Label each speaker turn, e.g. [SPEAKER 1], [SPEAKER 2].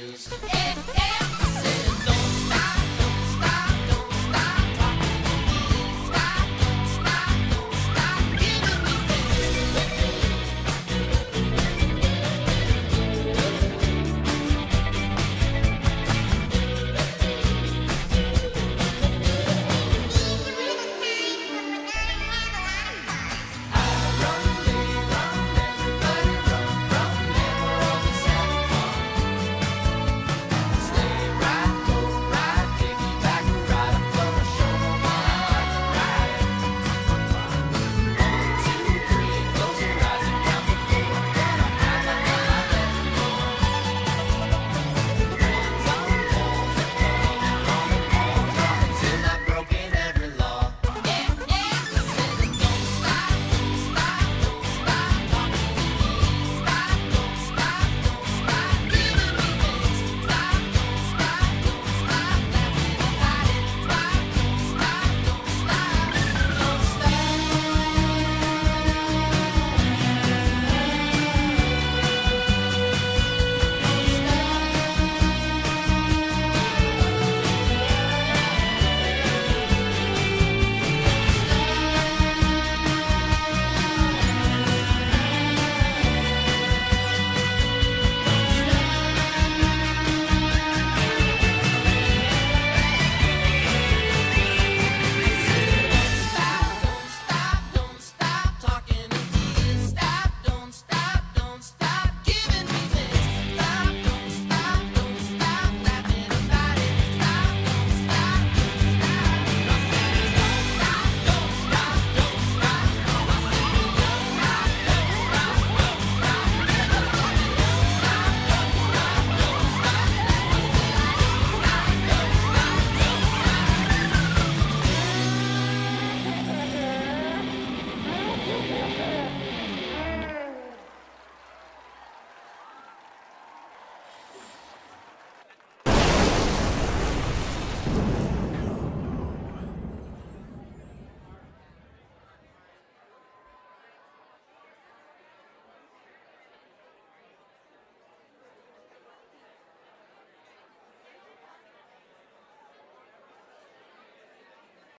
[SPEAKER 1] "Don't stop."